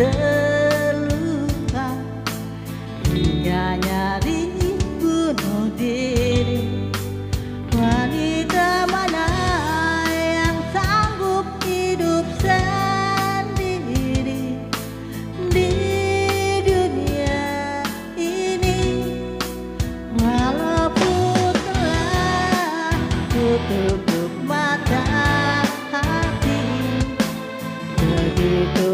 terluka. Hingga nyari bunuh diri. Wanita mana yang sanggup hidup sendiri Di dunia ini? Walaupun telah tutup mata hati Begitu